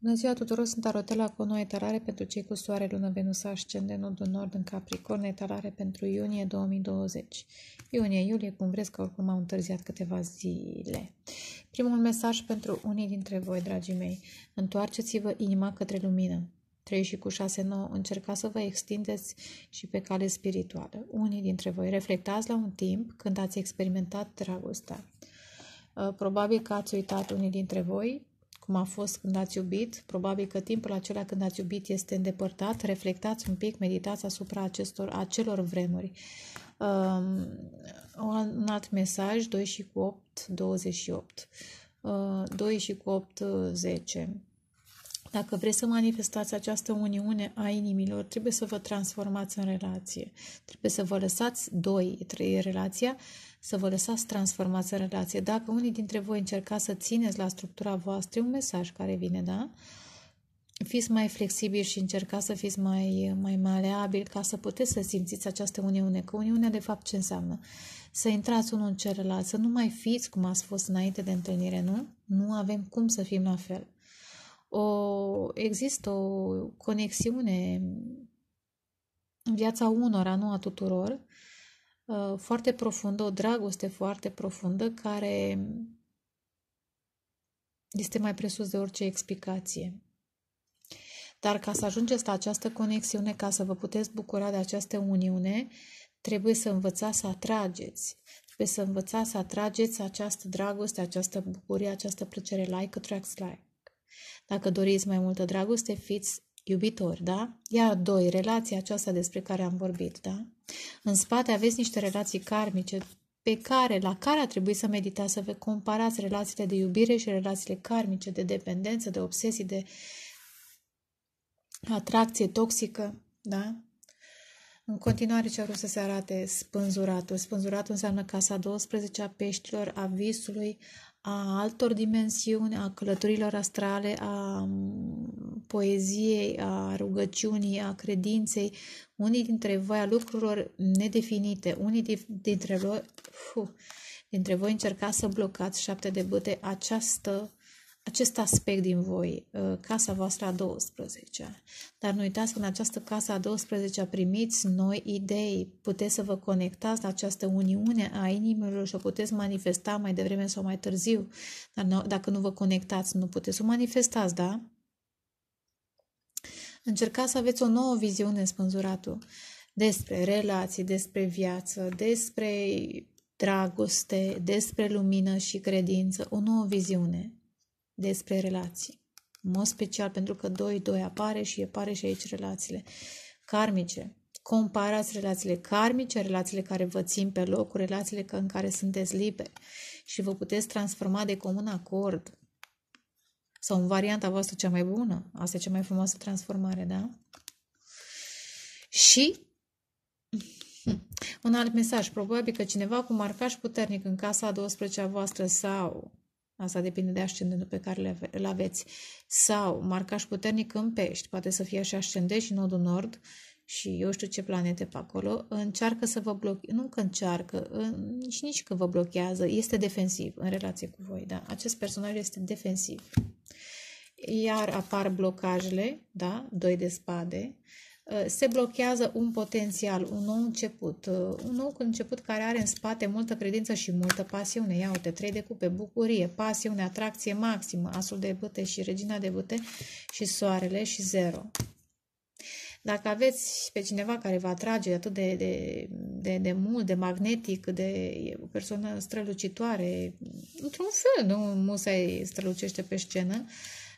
Bună ziua tuturor, sunt Arotela cu o nouă etalare pentru cei cu soare, lună, Venus, ascendent, nodul nord în Capricorn, etalare pentru iunie 2020. Iunie, iulie, cum vreți, că oricum am întârziat câteva zile. Primul mesaj pentru unii dintre voi, dragii mei. Întoarceți-vă inima către lumină. 3 și cu 6, 9, încercați să vă extindeți și pe cale spirituală. Unii dintre voi reflectați la un timp când ați experimentat dragostea. Uh, probabil că ați uitat unii dintre voi cum a fost când ați iubit. Probabil că timpul acela când ați iubit este îndepărtat. Reflectați un pic, meditați asupra acestor, acelor vremuri. Um, un alt mesaj, 2 și cu 8, 28. Uh, 2 și cu 8, 10. Dacă vreți să manifestați această uniune a inimilor, trebuie să vă transformați în relație. Trebuie să vă lăsați, doi, trei, relația, să vă lăsați transformați în relație. Dacă unii dintre voi încercați să țineți la structura voastră, un mesaj care vine, da? Fiți mai flexibili și încercați să fiți mai, mai maleabili ca să puteți să simțiți această uniune. Că uniunea, de fapt, ce înseamnă? Să intrați unul în celălalt, să nu mai fiți cum ați fost înainte de întâlnire, nu? Nu avem cum să fim la fel o, există o conexiune în viața unora, nu a tuturor, uh, foarte profundă, o dragoste foarte profundă care este mai presus de orice explicație. Dar ca să ajungeți la această conexiune, ca să vă puteți bucura de această uniune, trebuie să învățați să atrageți. Trebuie să învățați să atrageți această dragoste, această bucurie, această plăcere. Like attracts like. Dacă doriți mai multă dragoste, fiți iubitori, da? Iar doi, relația aceasta despre care am vorbit, da? În spate aveți niște relații karmice pe care, la care a trebuit să meditați, să vă comparați relațiile de iubire și relațiile karmice, de dependență, de obsesii, de atracție toxică, da? În continuare ce să se arate spânzuratul. Spânzuratul înseamnă casa 12 a peștilor, a visului, a altor dimensiuni, a călătorilor astrale, a poeziei, a rugăciunii, a credinței, unii dintre voi a lucrurilor nedefinite, unii dintre voi, fu, dintre voi încercați să blocați șapte de băte această acest aspect din voi, uh, casa voastră a 12 Dar nu uitați că în această casă a 12 primiți noi idei, puteți să vă conectați la această uniune a inimilor și o puteți manifesta mai devreme sau mai târziu. Dar nu, dacă nu vă conectați, nu puteți să o manifestați, da? Încercați să aveți o nouă viziune în spânzuratul despre relații, despre viață, despre dragoste, despre lumină și credință, o nouă viziune despre relații. În mod special pentru că 2-2 apare și apare și aici relațiile karmice. Comparați relațiile karmice, relațiile care vă țin pe loc, cu relațiile în care sunteți liberi și vă puteți transforma de comun acord sau în varianta voastră cea mai bună. Asta e cea mai frumoasă transformare, da? Și un alt mesaj. Probabil că cineva cu marcaj puternic în casa a 12 a voastră sau Asta depinde de ascendentul pe care îl aveți. Sau marcaș puternic în pești, poate să fie și ascendent și nodul nord și eu știu ce planete pe acolo, încearcă să vă blocheze, nu că încearcă, nici nici că vă blochează, este defensiv în relație cu voi, da? Acest personaj este defensiv. Iar apar blocajele, da? Doi de spade, Uh, se blochează un potențial, un nou început, uh, un nou început care are în spate multă credință și multă pasiune. Ia uite, trei de cupe, bucurie, pasiune, atracție maximă, asul de băte și regina de băte și soarele și zero. Dacă aveți pe cineva care vă atrage atât de, de, de, de mult, de magnetic, de o persoană strălucitoare, într-un fel, nu musai strălucește pe scenă,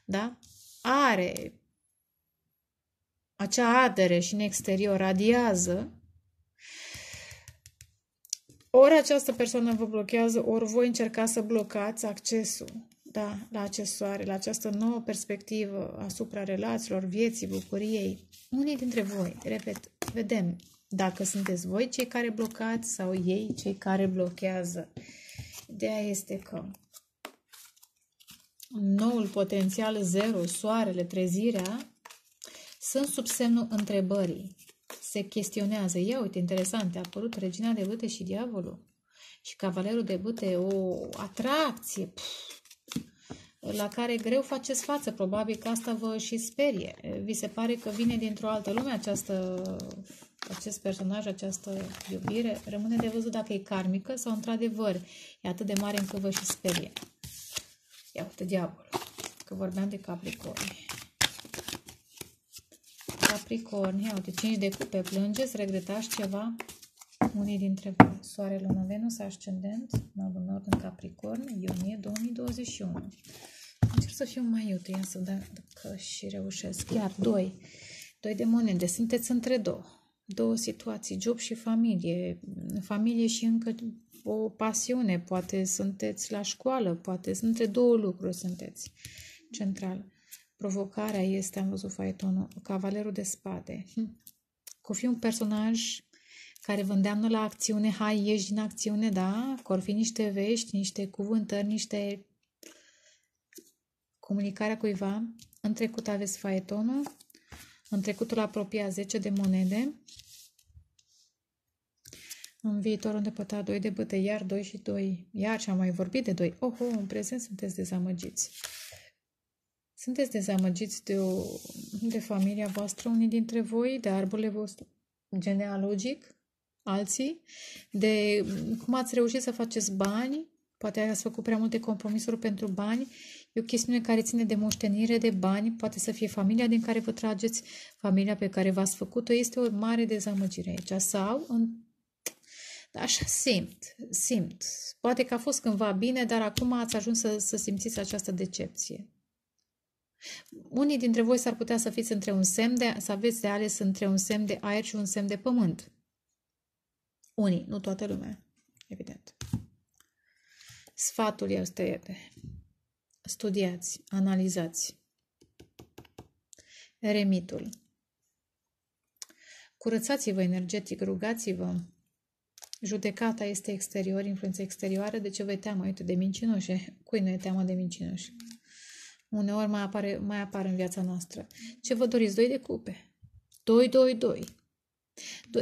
da? Are acea adere și în exterior radiază, ori această persoană vă blochează, ori voi încerca să blocați accesul da, la acest soare, la această nouă perspectivă asupra relațiilor, vieții, bucuriei. Unii dintre voi, repet, vedem dacă sunteți voi cei care blocați sau ei cei care blochează. Ideea este că noul potențial zero, soarele, trezirea, sunt sub semnul întrebării. Se chestionează. Ia uite, interesant, a apărut regina de băte și diavolul. Și cavalerul de băte, o atracție. Pff. La care greu faceți față. Probabil că asta vă și sperie. Vi se pare că vine dintr-o altă lume această, acest personaj, această iubire. Rămâne de văzut dacă e karmică sau într-adevăr e atât de mare încât vă și sperie. Ia uite, diavol. Că vorbeam de Capricorni. Capricorni, ia uite, 5 de cupe, plângeți, regretați ceva? Unii dintre voi, Soare, Lună, Venus, Ascendent, Nordul Nord în Capricorn, iunie 2021. Încerc să fiu mai iute, ia să dacă și reușesc. Iar doi, doi de monede, sunteți între două. Două situații, job și familie, familie și încă o pasiune, poate sunteți la școală, poate sunt între două lucruri sunteți central. Provocarea este, am văzut faetonul, cavalerul de spade. Hm. Cu fi un personaj care vă îndeamnă la acțiune, hai, ieși din acțiune, da? Că fi niște vești, niște cuvântări, niște comunicarea cuiva. În trecut aveți faetonul, în trecutul apropia 10 de monede, în viitor îndepărtat 2 de bătă, iar 2 și 2, iar și am mai vorbit de 2. Oh, oh, în prezent sunteți dezamăgiți. Sunteți dezamăgiți de, o, de familia voastră, unii dintre voi, de arborele vostru genealogic, alții, de cum ați reușit să faceți bani, poate ați făcut prea multe compromisuri pentru bani, e o chestiune care ține de moștenire de bani, poate să fie familia din care vă trageți, familia pe care v-ați făcut-o, este o mare dezamăgire aici. Sau, în... așa simt, simt. Poate că a fost cândva bine, dar acum ați ajuns să, să simțiți această decepție. Unii dintre voi s-ar putea să fiți între un semn de, să aveți de ales între un semn de aer și un semn de pământ. Unii, nu toată lumea, evident. Sfatul este studiați, analizați. Remitul. Curățați-vă energetic, rugați-vă. Judecata este exterior, influența exterioară, de ce vă teamă? Uite, de mincinoși. Cui nu e teamă de mincinoși? Uneori mai, apare, mai apar în viața noastră. Ce vă doriți? Doi de cupe. Doi, doi, doi.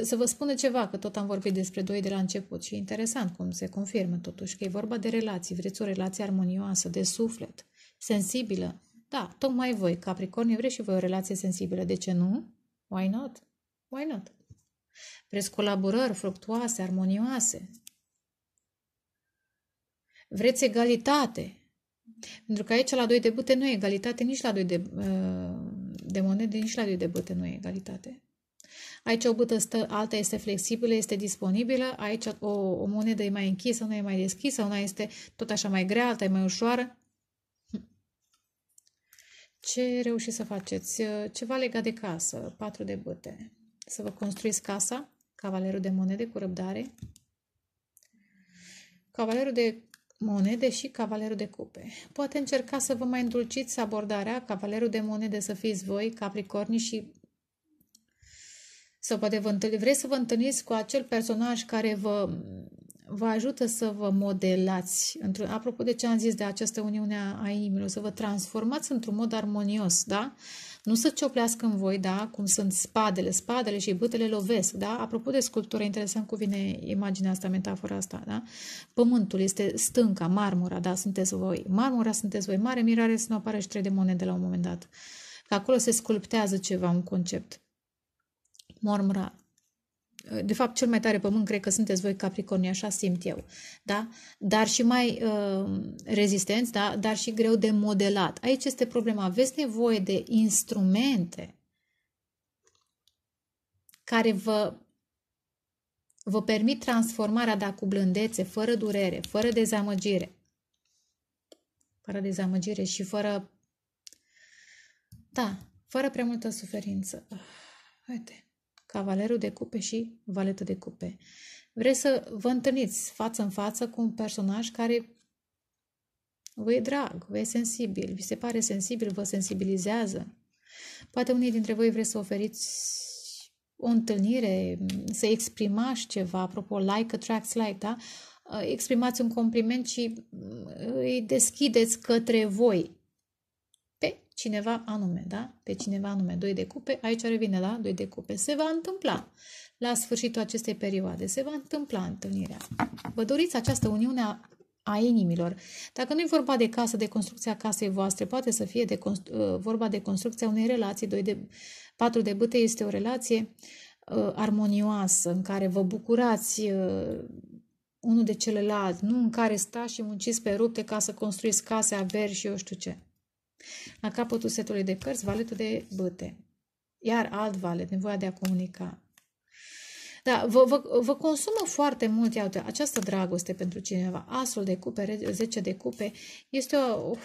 Să vă spună ceva, că tot am vorbit despre doi de la început și e interesant cum se confirmă totuși că e vorba de relații. Vreți o relație armonioasă, de suflet, sensibilă. Da, tocmai voi, Capricorni, vreți și voi o relație sensibilă. De ce nu? Why not? Why not? Vreți colaborări fructuoase, armonioase. Vreți egalitate. Pentru că aici la doi de bute nu e egalitate, nici la doi de, uh, de monede, nici la doi de bute nu e egalitate. Aici o bâtă stă, alta este flexibilă, este disponibilă, aici o, o monedă e mai închisă, una e mai deschisă, una este tot așa mai grea, alta e mai ușoară. Ce reușiți să faceți? Ceva legat de casă, patru de bâte. Să vă construiți casa, cavalerul de monede cu răbdare, cavalerul de monede și cavalerul de cupe. Poate încerca să vă mai îndulciți abordarea, cavalerul de monede să fiți voi, capricorni și sau poate vă întâlni, vreți să vă întâlniți cu acel personaj care vă, vă ajută să vă modelați. Apropo de ce am zis de această uniune a inimilor, să vă transformați într-un mod armonios, da? Nu să cioplească în voi, da? Cum sunt spadele, spadele și bătele lovesc, da? Apropo de sculptură, interesant cum vine imaginea asta, metafora asta, da? Pământul este stânca, marmura, da? Sunteți voi. Marmura sunteți voi. Mare mirare să nu apară și trei de monede la un moment dat. Că acolo se sculptează ceva, un concept mormura. De fapt, cel mai tare pământ cred că sunteți voi capricorni, așa simt eu, da? Dar și mai uh, rezistenți, da? Dar și greu de modelat. Aici este problema. Aveți nevoie de instrumente care vă, vă permit transformarea, da, cu blândețe, fără durere, fără dezamăgire. Fără dezamăgire și fără, da, fără prea multă suferință. Uite cavalerul de cupe și valetă de cupe. Vreți să vă întâlniți față în față cu un personaj care vă e drag, vă e sensibil, vi se pare sensibil, vă sensibilizează. Poate unii dintre voi vreți să oferiți o întâlnire, să exprimați ceva, apropo, like attracts like, da? Exprimați un compliment și îi deschideți către voi cineva anume, da? Pe cineva anume. Doi de cupe, aici revine la doi de cupe. Se va întâmpla la sfârșitul acestei perioade. Se va întâmpla întâlnirea. Vă doriți această uniune a inimilor. Dacă nu e vorba de casă, de construcția casei voastre, poate să fie de uh, vorba de construcția unei relații. Doi de, patru de bâte este o relație uh, armonioasă, în care vă bucurați uh, unul de celălalt, nu în care stați și munciți pe rupte ca să construiți case, averi și eu știu ce. La capătul setului de cărți, valetul de bâte. Iar alt valet, nevoia de a comunica. Da, vă, vă, vă consumă foarte mult, iată, această dragoste pentru cineva. Asul de cupe, 10 de cupe, este o,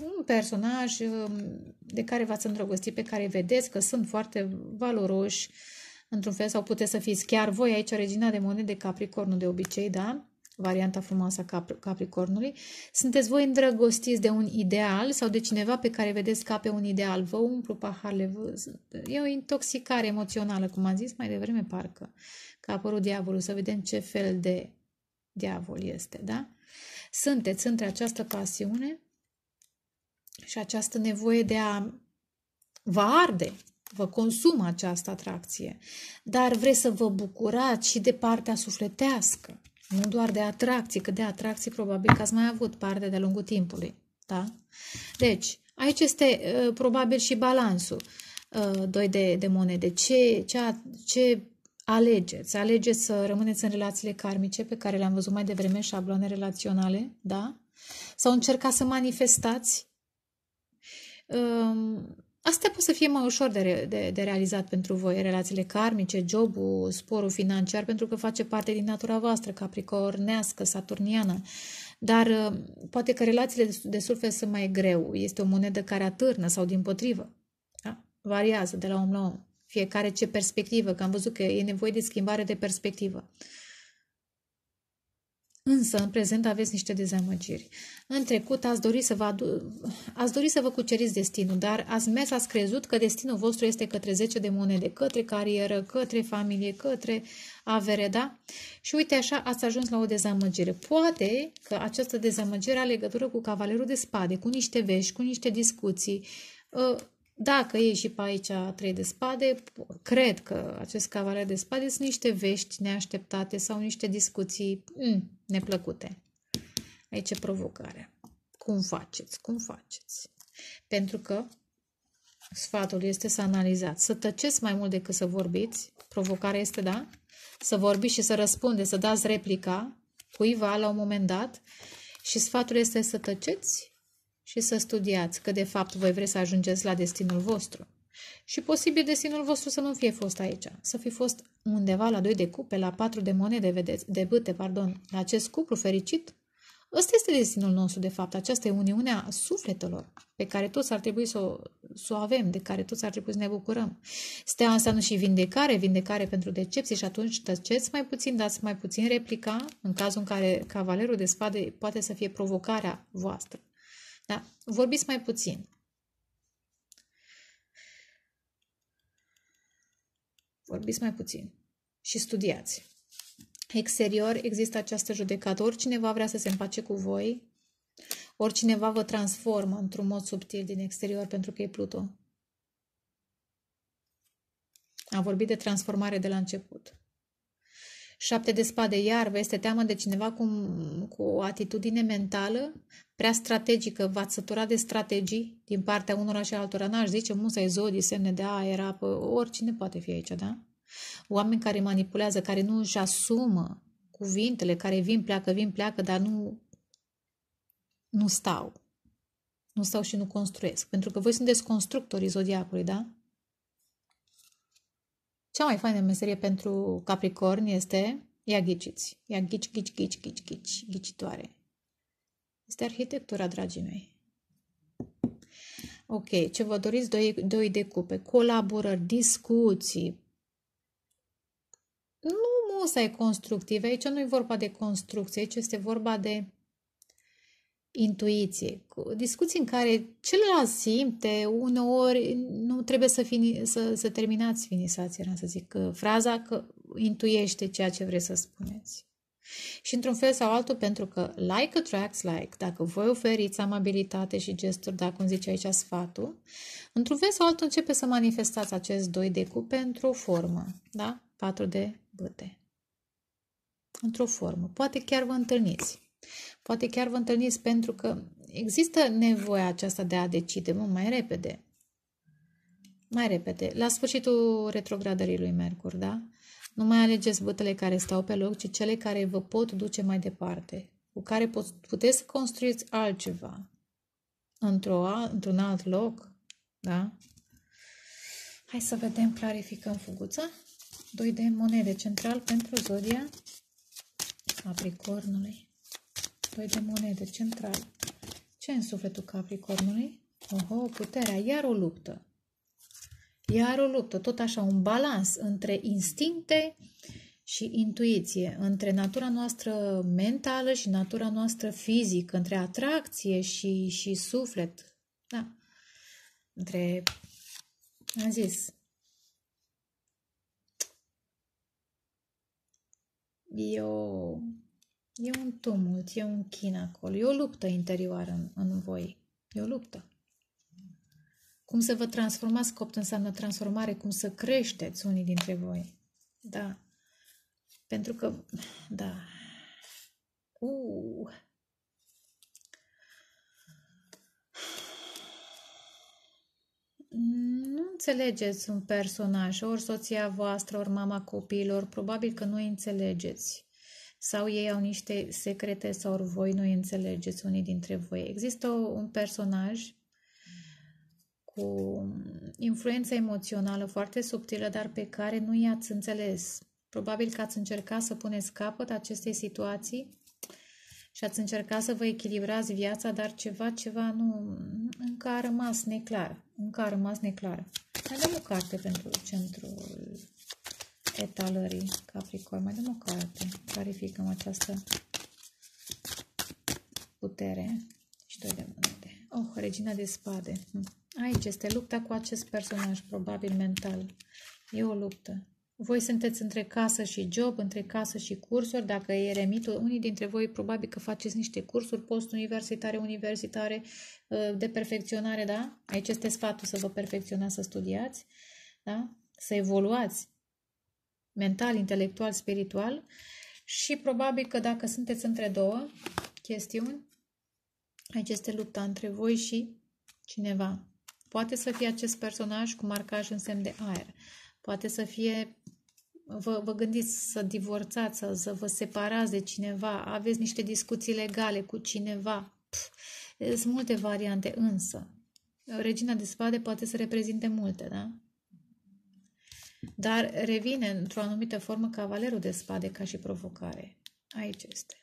un personaj um, de care v-ați îndrăgostit, pe care vedeți că sunt foarte valoroși, într-un fel, sau puteți să fiți chiar voi aici, regina de monede Capricornul de obicei, da? Varianta frumoasă a Capricornului, sunteți voi îndrăgostiți de un ideal sau de cineva pe care vedeți ca pe un ideal. Vă umplu paharele, vă... e o intoxicare emoțională, cum am zis mai devreme, parcă, că a apărut diavolul, să vedem ce fel de diavol este, da? Sunteți între această pasiune și această nevoie de a vă arde, vă consumă această atracție, dar vreți să vă bucurați și de partea sufletească. Nu doar de atracție, că de atracție probabil că ați mai avut parte de-a lungul timpului. Da? Deci, aici este uh, probabil și balansul. Uh, doi de, de monede. Ce, ce, ce alegeți? Alegeți să rămâneți în relațiile karmice pe care le-am văzut mai devreme, șabloane relaționale, da? Sau încercați să manifestați uh, Asta poate să fie mai ușor de, de, de realizat pentru voi, relațiile karmice, jobul, sporul financiar, pentru că face parte din natura voastră, capricornească, saturniană. Dar uh, poate că relațiile de suflet sunt mai greu. Este o monedă care atârnă sau din potrivă. Da? Variază de la om la om. Fiecare ce perspectivă, că am văzut că e nevoie de schimbare de perspectivă. Însă, în prezent aveți niște dezamăgiri. În trecut ați dori să vă, adu- ați dori să vă cuceriți destinul, dar ați mers, ați crezut că destinul vostru este către 10 de monede, către carieră, către familie, către avere, da? Și uite așa ați ajuns la o dezamăgire. Poate că această dezamăgire are legătură cu cavalerul de spade, cu niște vești, cu niște discuții, ă, dacă e și pe aici trei de spade, cred că acest cavaler de spade sunt niște vești neașteptate sau niște discuții mm, neplăcute. Aici e provocarea. Cum faceți? Cum faceți? Pentru că sfatul este să analizați, să tăceți mai mult decât să vorbiți. Provocarea este, da? Să vorbiți și să răspundeți, să dați replica cuiva la un moment dat și sfatul este să tăceți și să studiați că de fapt voi vreți să ajungeți la destinul vostru. Și posibil destinul vostru să nu fie fost aici, să fi fost undeva la doi de cupe, la patru de monede, vedeți, de bâte, pardon, la acest cuplu fericit. Ăsta este destinul nostru, de fapt, această e uniunea sufletelor pe care toți ar trebui să o, să o avem, de care toți ar trebui să ne bucurăm. Stea înseamnă și vindecare, vindecare pentru decepții și atunci tăceți mai puțin, dați mai puțin replica, în cazul în care cavalerul de spade poate să fie provocarea voastră. Da? Vorbiți mai puțin. Vorbiți mai puțin și studiați. Exterior există această judecată. Oricineva vrea să se împace cu voi, oricineva vă transformă într-un mod subtil din exterior pentru că e Pluto. A vorbit de transformare de la început. Șapte de spade, iar vă este teamă de cineva cu, cu o atitudine mentală prea strategică, v-ați săturat de strategii din partea unora și altora. N-aș zice musai zodii, semne de aer, apă, oricine poate fi aici, da? Oameni care manipulează, care nu își asumă cuvintele, care vin, pleacă, vin, pleacă, dar nu, nu stau. Nu stau și nu construiesc. Pentru că voi sunteți constructorii zodiacului, da? Cea mai faină meserie pentru Capricorn este ia ghiciți. Ia ghici, ghici, ghici, ghici, ghici, ghicitoare. Este arhitectura, dragii mei. Ok, ce vă doriți? Doi, doi de cupe, colaborări, discuții. Nu musai constructive, aici nu e vorba de construcție, aici este vorba de intuiție, cu discuții în care celălalt simte, uneori nu trebuie să, fini, să, să terminați finisația, să zic, că fraza că intuiește ceea ce vreți să spuneți. Și într-un fel sau altul, pentru că like attracts like, dacă voi oferiți amabilitate și gesturi, dacă cum zice aici sfatul, într-un fel sau altul începe să manifestați acest doi de cu pentru o formă, da? Patru de băte. Într-o formă. Poate chiar vă întâlniți Poate chiar vă întâlniți pentru că există nevoia aceasta de a decide mult mai repede. Mai repede. La sfârșitul retrogradării lui Mercur, da? Nu mai alegeți bătele care stau pe loc, ci cele care vă pot duce mai departe, cu care puteți să construiți altceva într-o, într-un alt loc, da? Hai să vedem, clarificăm fuguța. 2 de monede central pentru zodia Capricornului. 2 de monede central. Ce în sufletul Capricornului? Oho, puterea, iar o luptă. Iar o luptă, tot așa, un balans între instincte și intuiție, între natura noastră mentală și natura noastră fizică, între atracție și, și suflet. Da. Între, am zis, e, o, e un tumult, e un chin acolo, e o luptă interioară în, în voi, e o luptă. Cum să vă transformați, copt înseamnă transformare, cum să creșteți unii dintre voi. Da. Pentru că, da. Uh. Nu înțelegeți un personaj, ori soția voastră, ori mama copiilor, probabil că nu îi înțelegeți. Sau ei au niște secrete sau ori voi nu îi înțelegeți unii dintre voi. Există un personaj cu influență emoțională foarte subtilă, dar pe care nu i-ați înțeles. Probabil că ați încercat să puneți capăt acestei situații și ați încercat să vă echilibrați viața, dar ceva, ceva nu, încă a rămas neclar. Încă a rămas neclar. Mai dăm o carte pentru centrul etalării Capricorn. Mai dăm o carte. Clarificăm această putere. Și doi de monede. Oh, regina de spade. Hm. Aici este lupta cu acest personaj, probabil mental. E o luptă. Voi sunteți între casă și job, între casă și cursuri. Dacă e eremitul, unii dintre voi probabil că faceți niște cursuri post-universitare, universitare, ă, de perfecționare, da? Aici este sfatul să vă perfecționați, să studiați, da? Să evoluați mental, intelectual, spiritual și probabil că dacă sunteți între două chestiuni, aici este lupta între voi și cineva. Poate să fie acest personaj cu marcaj în semn de aer. Poate să fie, vă, vă gândiți să divorțați, să, să vă separați de cineva, aveți niște discuții legale cu cineva. Pff, sunt multe variante, însă regina de spade poate să reprezinte multe, da? Dar revine într-o anumită formă cavalerul de spade ca și provocare. Aici este.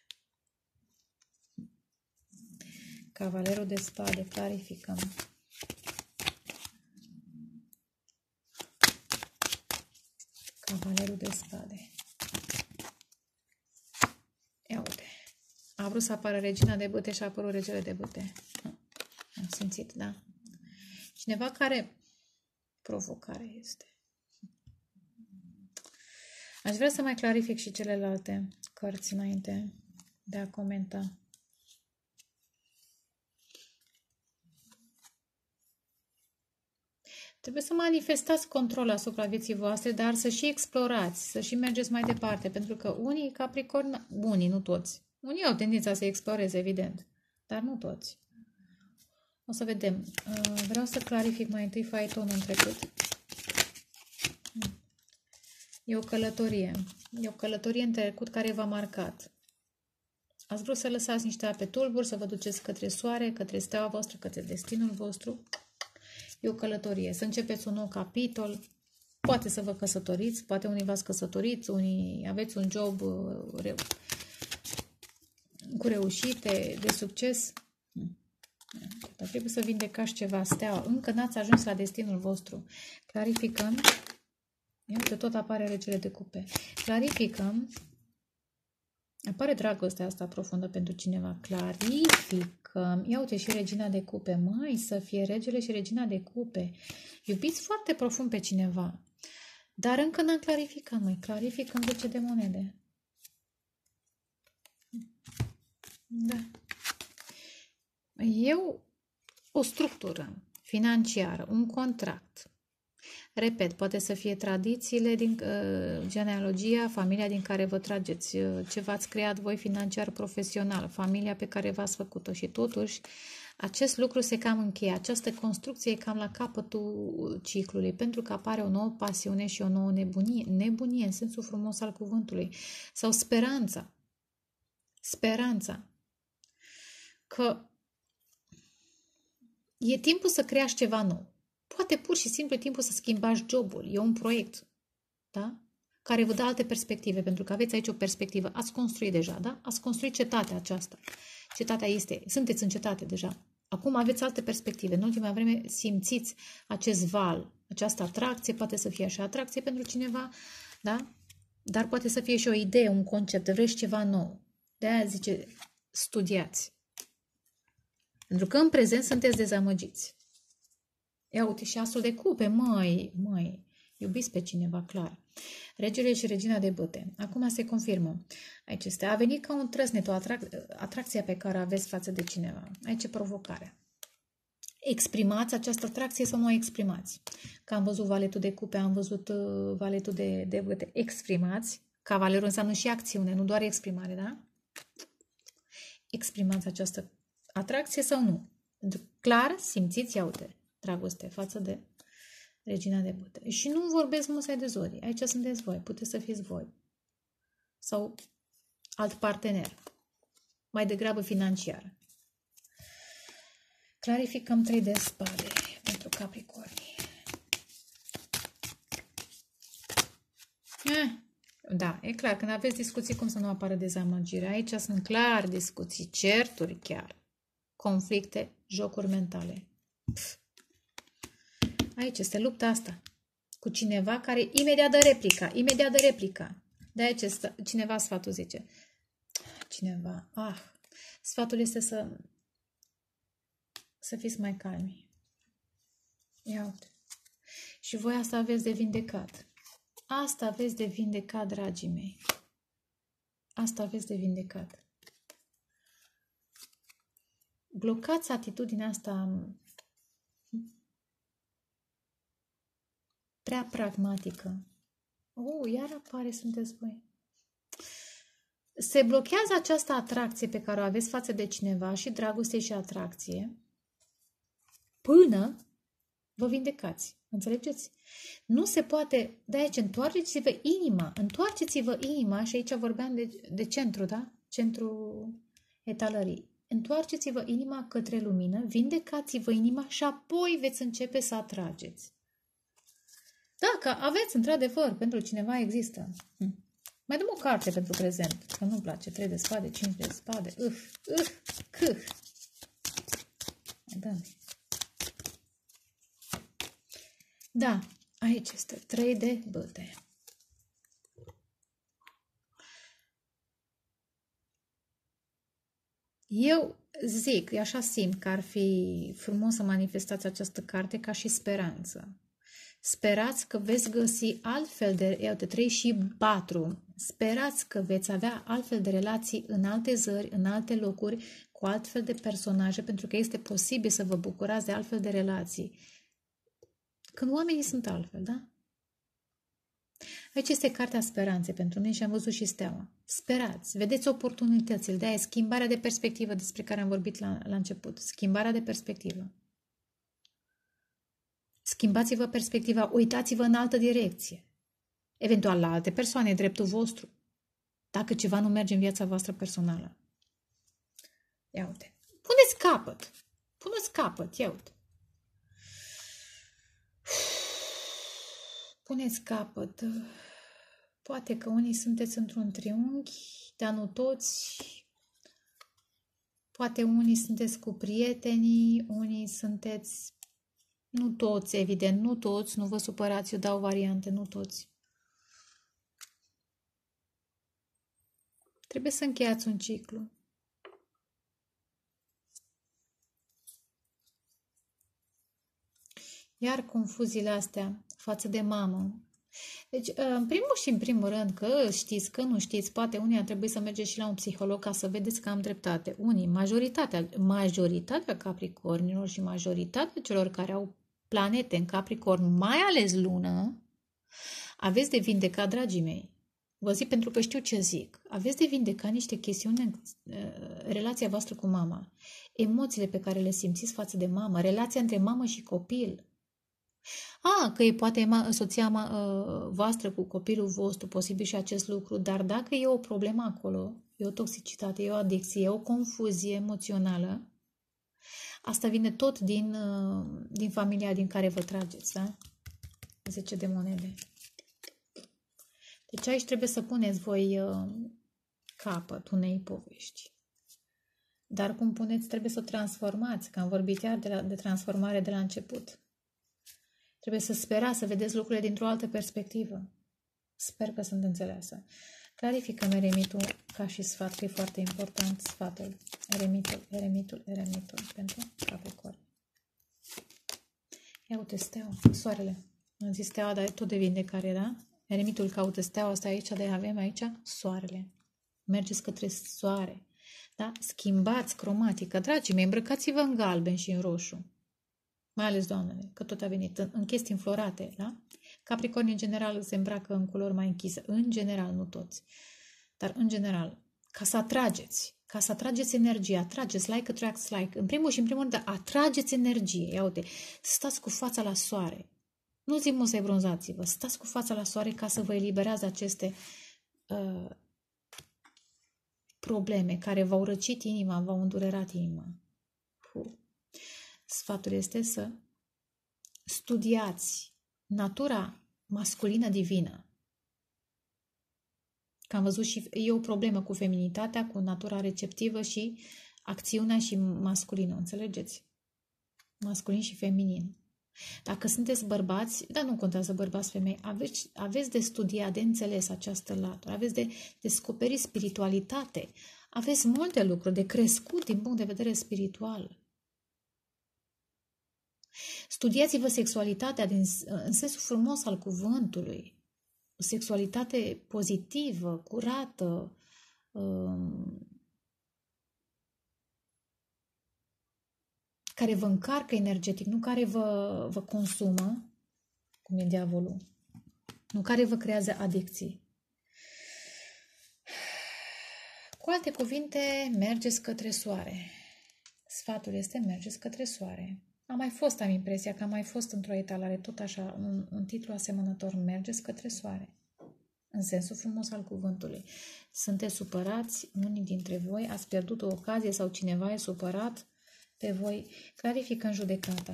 Cavalerul de spade, clarificăm. Cavalerul de spade. Ia uite. A vrut să apară regina de bute și a apărut regele de bute. Am simțit, da? Cineva care provocare este. Aș vrea să mai clarific și celelalte cărți înainte de a comenta. Trebuie să manifestați control asupra vieții voastre, dar să și explorați, să și mergeți mai departe, pentru că unii Capricorn, unii, nu toți, unii au tendința să exploreze, evident, dar nu toți. O să vedem. Uh, vreau să clarific mai întâi faetonul în trecut. E o călătorie. E o călătorie în trecut care v-a marcat. Ați vrut să lăsați niște ape tulburi, să vă duceți către soare, către steaua voastră, către destinul vostru. E o călătorie. Să începeți un nou capitol. Poate să vă căsătoriți, poate unii v-ați căsătoriți, unii aveți un job uh, reu cu reușite, de succes. Dar trebuie să vindecați ceva steaua. Încă n-ați ajuns la destinul vostru. Clarificăm. Iată, tot apare regele de cupe. Clarificăm. Apare dragostea asta profundă pentru cineva. Clarific că, ia uite, și regina de cupe, mai să fie regele și regina de cupe. Iubiți foarte profund pe cineva, dar încă n-am clarificat, mai clarificăm 10 de monede. Da. Eu, o structură financiară, un contract, Repet, poate să fie tradițiile din uh, genealogia, familia din care vă trageți, uh, ce v-ați creat voi financiar, profesional, familia pe care v-ați făcut-o și totuși acest lucru se cam încheie, această construcție e cam la capătul ciclului, pentru că apare o nouă pasiune și o nouă nebunie, nebunie în sensul frumos al cuvântului, sau speranța. Speranța. Că e timpul să creați ceva nou. Poate pur și simplu e timpul să schimbați jobul. E un proiect, da? Care vă dă alte perspective, pentru că aveți aici o perspectivă. Ați construit deja, da? Ați construit cetatea aceasta. Cetatea este, sunteți în cetate deja. Acum aveți alte perspective. În ultima vreme simțiți acest val, această atracție, poate să fie și atracție pentru cineva, da? Dar poate să fie și o idee, un concept, vreți ceva nou. De aia zice, studiați. Pentru că în prezent sunteți dezamăgiți. Ia uite și asul de cupe, măi, măi, iubiți pe cineva, clar. Regele și regina de băte. Acum se confirmă. Aici este. A venit ca un trăsnet, o atrac- atracția pe care o aveți față de cineva. Aici e provocarea. Exprimați această atracție sau nu o exprimați? Că am văzut valetul de cupe, am văzut uh, valetul de, de băte. Exprimați. Cavalerul înseamnă și acțiune, nu doar exprimare, da? Exprimați această atracție sau nu? Pentru clar simțiți, ia uite, dragoste față de regina de bute. Și nu vorbesc musai de zori. Aici sunteți voi, puteți să fiți voi. Sau alt partener. Mai degrabă financiar. Clarificăm trei de spade pentru Capricorni. Eh, da, e clar, când aveți discuții, cum să nu apară dezamăgire? Aici sunt clar discuții, certuri chiar, conflicte, jocuri mentale. Pff. Aici este lupta asta cu cineva care imediat dă replica, imediat dă replica. De aici cineva sfatul zice. Cineva, ah, sfatul este să să fiți mai calmi. Ia uite. Și voi asta aveți de vindecat. Asta aveți de vindecat, dragii mei. Asta aveți de vindecat. Blocați atitudinea asta prea pragmatică. Oh, iar apare, sunteți voi. Se blochează această atracție pe care o aveți față de cineva și dragoste și atracție până vă vindecați. Înțelegeți? Nu se poate, de aici, întoarceți-vă inima, întoarceți-vă inima și aici vorbeam de, de centru, da? Centru etalării. Întoarceți-vă inima către lumină, vindecați-vă inima și apoi veți începe să atrageți. Dacă aveți, într-adevăr, pentru cineva există. Hm. Mai dăm o carte pentru prezent, că nu-mi place. 3 de spade, 5 de spade. Uf, uf, câh. Da. Da, aici este 3 de băte. Eu zic, așa simt că ar fi frumos să manifestați această carte ca și speranță. Sperați că veți găsi altfel de, iată, 3 și 4. Sperați că veți avea altfel de relații în alte zări, în alte locuri, cu altfel de personaje, pentru că este posibil să vă bucurați de altfel de relații. Când oamenii sunt altfel, da? Aici este cartea speranței pentru mine și am văzut și steaua. Sperați, vedeți oportunitățile, de aia schimbarea de perspectivă despre care am vorbit la, la început. Schimbarea de perspectivă. Schimbați-vă perspectiva, uitați-vă în altă direcție. Eventual la alte persoane, dreptul vostru. Dacă ceva nu merge în viața voastră personală. Ia uite. Puneți capăt. Puneți capăt. Ia uite. Puneți capăt. Poate că unii sunteți într-un triunghi, dar nu toți. Poate unii sunteți cu prietenii, unii sunteți nu toți, evident, nu toți, nu vă supărați, eu dau variante, nu toți. Trebuie să încheiați un ciclu. Iar confuziile astea față de mamă. Deci, în primul și în primul rând, că știți, că nu știți, poate unii ar trebui să mergeți și la un psiholog ca să vedeți că am dreptate. Unii, majoritatea, majoritatea capricornilor și majoritatea celor care au planete în Capricorn, mai ales lună, aveți de vindecat, dragii mei. Vă zic pentru că știu ce zic. Aveți de vindecat niște chestiuni în uh, relația voastră cu mama, emoțiile pe care le simțiți față de mamă, relația între mamă și copil. A, că e poate soția uh, voastră cu copilul vostru, posibil și acest lucru, dar dacă e o problemă acolo, e o toxicitate, e o adicție, e o confuzie emoțională, asta vine tot din, uh, din familia din care vă trageți, da? 10 de monede. Deci aici trebuie să puneți voi uh, capăt unei povești. Dar cum puneți, trebuie să o transformați, că am vorbit iar de, la, de transformare de la început. Trebuie să sperați, să vedeți lucrurile dintr-o altă perspectivă. Sper că sunt înțeleasă. Clarifică-mi eremitul ca și sfat, că e foarte important sfatul. Eremitul, eremitul, eremitul pentru Capricorn. Ia uite, steaua, soarele. Am zis steaua, dar tot de vindecare, da? Eremitul caută steaua asta aici, de avem aici soarele. Mergeți către soare. Da? Schimbați cromatică. Dragii mei, îmbrăcați-vă în galben și în roșu. Mai ales doamnele, că tot a venit în, în chestii înflorate. Da? Capricorni, în general, se îmbracă în culori mai închise. În general, nu toți. Dar, în general, ca să atrageți, ca să atrageți energie, atrageți, like attracts like. În primul și în primul rând, atrageți energie. Ia uite, stați cu fața la soare. Nu zic mă să bronzați-vă, stați cu fața la soare ca să vă eliberați aceste uh, probleme care v-au răcit inima, v-au îndurerat inima. Puh. Sfatul este să studiați natura masculină divină. Că am văzut și e o problemă cu feminitatea, cu natura receptivă și acțiunea și masculină, înțelegeți? Masculin și feminin. Dacă sunteți bărbați, dar nu contează bărbați, femei, aveți, aveți de studiat, de înțeles această latură, aveți de descoperit spiritualitate, aveți multe lucruri de crescut din punct de vedere spiritual. Studiați-vă sexualitatea din, în sensul frumos al cuvântului. O sexualitate pozitivă, curată, um, care vă încarcă energetic, nu care vă, vă consumă, cum e diavolul, nu care vă creează adicții. Cu alte cuvinte, mergeți către soare. Sfatul este mergeți către soare. Am mai fost, am impresia că am mai fost într-o etalare, tot așa, un, un titlu asemănător, mergeți către soare. În sensul frumos al cuvântului. Sunteți supărați, unii dintre voi ați pierdut o ocazie sau cineva e supărat pe voi. Clarifică în judecata.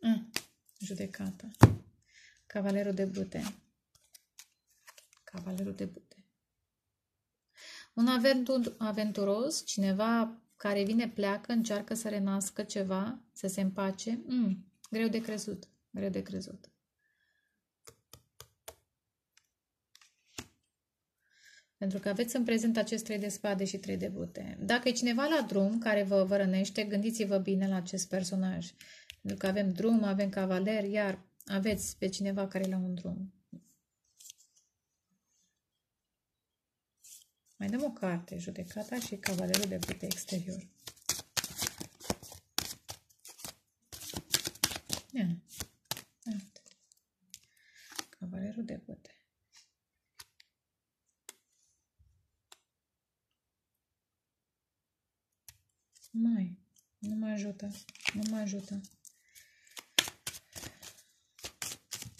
Mm, judecata. Cavalerul de bute. Cavalerul de bute. Un aventur, aventuros, cineva care vine, pleacă, încearcă să renască ceva, să se împace. Mm, greu de crezut. Greu de crezut. Pentru că aveți în prezent acest trei de spade și trei de bute. Dacă e cineva la drum care vă, vă rănește, gândiți-vă bine la acest personaj. Pentru că avem drum, avem cavaler, iar aveți pe cineva care e la un drum. Mai dăm o carte, judecata și cavalerul de bute exterior. Ia. Cavalerul de bute. Mai, nu mă ajută, nu mă ajută.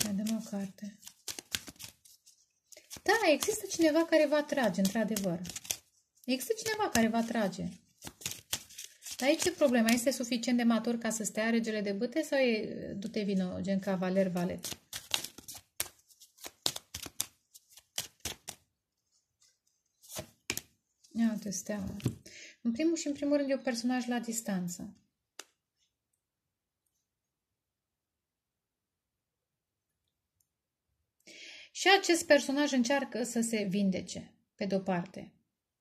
Mai dăm o carte. Da, există cineva care va trage, într-adevăr. Există cineva care va trage. Dar aici e problema? Este suficient de matur ca să stea regele de bâte sau e du-te vino, gen cavaler, valet? Ia te steaua. În primul și în primul rând e un personaj la distanță. Și acest personaj încearcă să se vindece, pe de-o parte.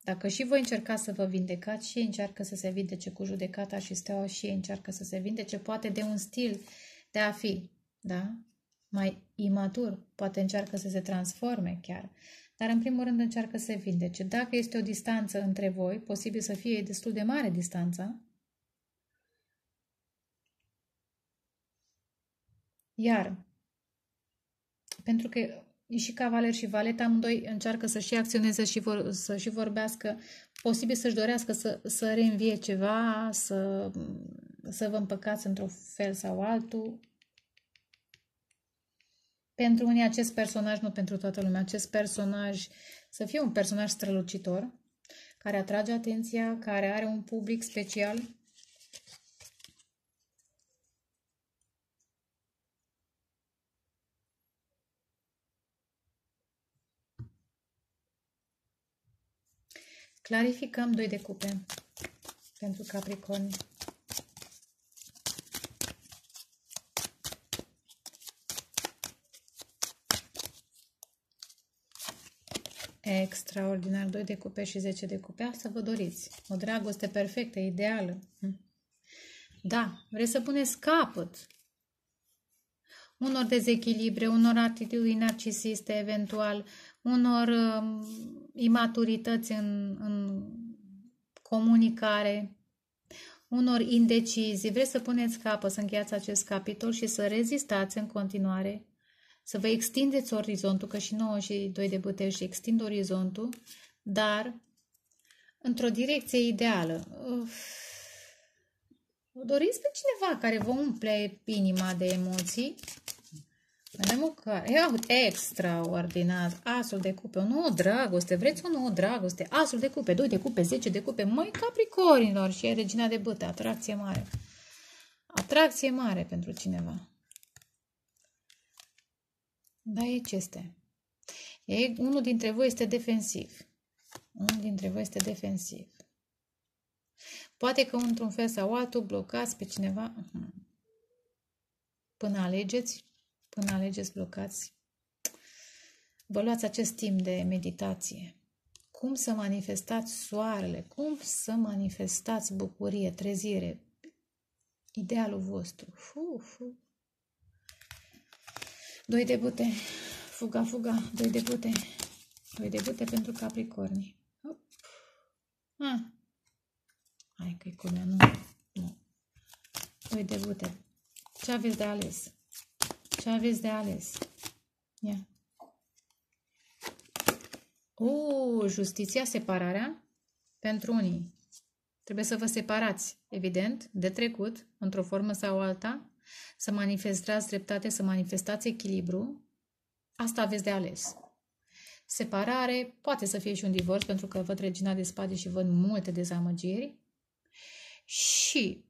Dacă și voi încerca să vă vindecați, și ei încearcă să se vindece cu judecata și steaua, și ei încearcă să se vindece, poate de un stil de a fi, da? Mai imatur, poate încearcă să se transforme chiar. Dar în primul rând încearcă să vindece. Dacă este o distanță între voi, posibil să fie destul de mare distanța, iar pentru că e și cavaler și valet, amândoi încearcă să și acționeze și vor, să și vorbească, posibil să-și dorească să, să reînvie ceva, să, să vă împăcați într-un fel sau altul. Pentru unii acest personaj, nu pentru toată lumea, acest personaj să fie un personaj strălucitor, care atrage atenția, care are un public special, Clarificăm doi de cupe pentru Capricorni. Extraordinar, 2 de cupe și 10 de cupe. Asta vă doriți. O dragoste perfectă, ideală. Hm. Da, vreți să puneți capăt unor dezechilibre, unor atitudini narcisiste, eventual, unor uh, imaturități în, în comunicare, unor indecizii. Vreți să puneți capăt, să încheiați acest capitol și să rezistați în continuare, să vă extindeți orizontul, că și 9 și 2 de buteri și extind orizontul, dar într-o direcție ideală. Uf. Doriți pe cineva care vă umple inima de emoții, Vedem o care. Ia, extraordinar. Asul de cupe. O nouă dragoste. Vreți o nouă dragoste? Asul de cupe. Doi de cupe. Zece de cupe. Măi, capricornilor. Și e regina de băte. Atracție mare. Atracție mare pentru cineva. Da, e ce este. E, unul dintre voi este defensiv. Unul dintre voi este defensiv. Poate că într-un fel sau altul blocați pe cineva mhm. până alegeți până alegeți blocați, vă luați acest timp de meditație. Cum să manifestați soarele, cum să manifestați bucurie, trezire, idealul vostru. Fu, fu. Doi de bute, fuga, fuga, doi de bute, doi de bute pentru capricorni. Hop. Ah. Hai că-i culmea, nu, nu. Doi de bute. Ce aveți de ales? Ce aveți de ales? Ia. U, justiția, separarea pentru unii. Trebuie să vă separați, evident, de trecut, într-o formă sau alta, să manifestați dreptate, să manifestați echilibru. Asta aveți de ales. Separare poate să fie și un divorț, pentru că văd regina de spade și văd multe dezamăgiri. Și,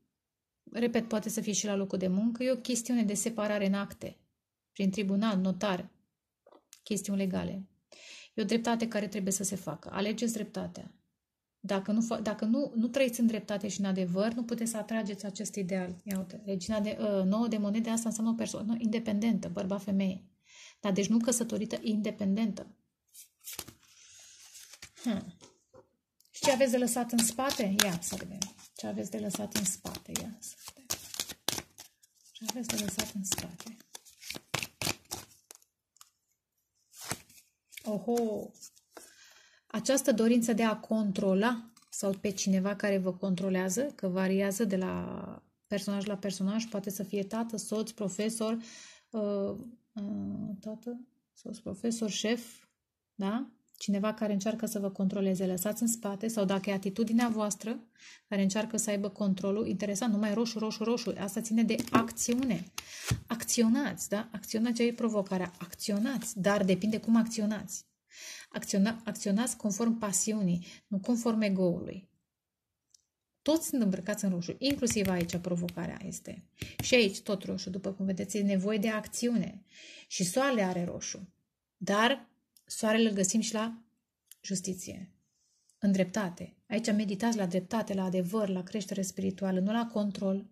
repet, poate să fie și la locul de muncă, e o chestiune de separare în acte prin tribunal, notar, chestiuni legale. E o dreptate care trebuie să se facă. Alegeți dreptatea. Dacă nu, dacă nu, nu trăiți în dreptate și în adevăr, nu puteți să atrageți acest ideal. Ia uite, regina de, uh, nouă de monede, asta înseamnă o persoană independentă, bărbat-femeie. Dar deci nu căsătorită, independentă. Hmm. Și ce aveți de lăsat în spate? Ia să vedem. Ce aveți de lăsat în spate? Ia să vedem. Ce aveți de lăsat în spate? Oho! Această dorință de a controla sau pe cineva care vă controlează, că variază de la personaj la personaj, poate să fie tată, soț, profesor, uh, uh, tată, soț, profesor, șef, da? Cineva care încearcă să vă controleze, lăsați în spate sau dacă e atitudinea voastră care încearcă să aibă controlul, interesant, numai roșu, roșu, roșu, asta ține de acțiune. Acționați, da? Acționați, e provocarea, acționați, dar depinde cum acționați. Acționa, acționați conform pasiunii, nu conform ego-ului. Toți sunt îmbrăcați în roșu, inclusiv aici provocarea este. Și aici tot roșu, după cum vedeți, e nevoie de acțiune. Și soarele are roșu. Dar Soarele îl găsim și la justiție, în dreptate. Aici meditați la dreptate, la adevăr, la creștere spirituală, nu la control.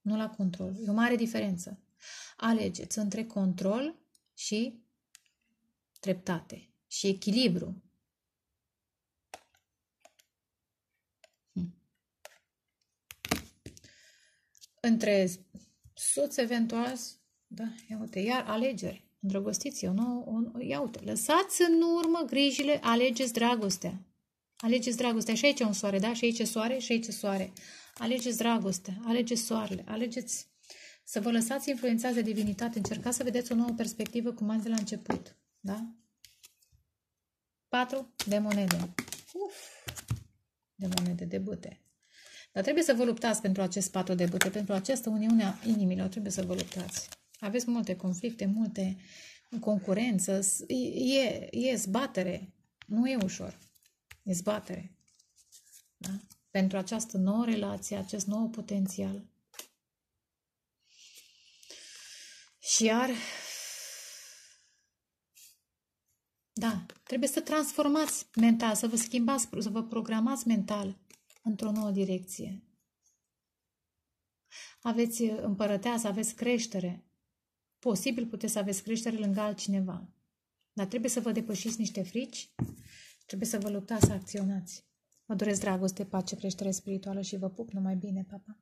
Nu la control. E o mare diferență. Alegeți între control și dreptate și echilibru. Hm. Între soț eventual, da, ia uite, iar alegeri. Îndrăgostiți, eu nu, un, ia uite, lăsați în urmă grijile, alegeți dragostea. Alegeți dragostea. Și aici e un soare, da? Și aici e soare, și aici e soare. Alegeți dragostea, alegeți soarele, alegeți să vă lăsați influențați de divinitate, încercați să vedeți o nouă perspectivă cum ați de la început. Da? 4 de monede. Uf, de monede, de bute. Dar trebuie să vă luptați pentru acest patru de bute, pentru această uniune a inimilor, trebuie să vă luptați. Aveți multe conflicte, multe concurență, e, e zbatere, nu e ușor, e zbatere. Da? Pentru această nouă relație, acest nou potențial. Și iar, da, trebuie să transformați mental, să vă schimbați, să vă programați mental într-o nouă direcție. Aveți împărătează, aveți creștere. Posibil puteți să aveți creștere lângă altcineva. Dar trebuie să vă depășiți niște frici, trebuie să vă luptați să acționați. Vă doresc dragoste, pace, creștere spirituală și vă pup numai bine, papa.